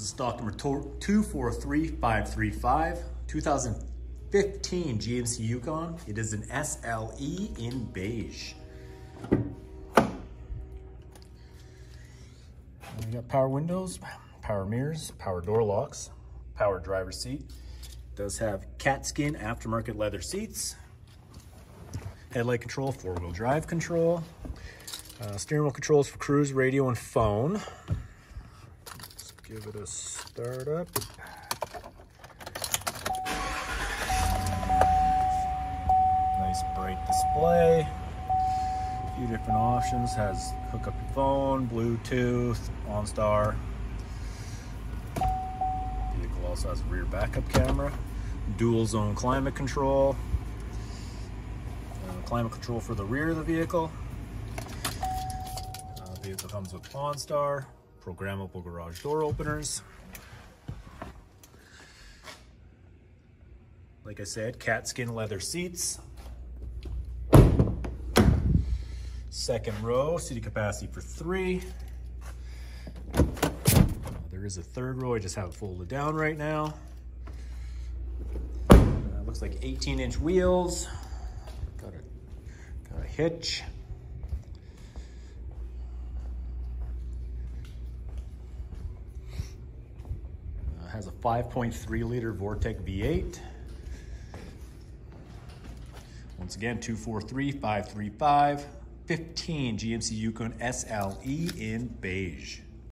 This is stock number 243535, 2015 GMC Yukon. It is an SLE in beige. We got power windows, power mirrors, power door locks, power driver seat. Does have Katzkin aftermarket leather seats. Headlight control, four-wheel drive control. Uh, steering wheel controls for cruise, radio, and phone. Give it a start up. Nice bright display. A few different options. Has hook up your phone, Bluetooth, OnStar. Vehicle also has rear backup camera. Dual zone climate control. Uh, climate control for the rear of the vehicle. Uh, vehicle comes with OnStar, programmable garage door openers. Like I said, Katzkin leather seats. Second row, seating capacity for three. There is a third row, I just have it folded down right now. Uh, looks like 18 inch wheels. Got a, got a hitch. Has a 5.3 liter Vortec V8. Once again, 243-535, 15 GMC Yukon SLE in beige.